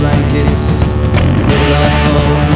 blankets, black hole.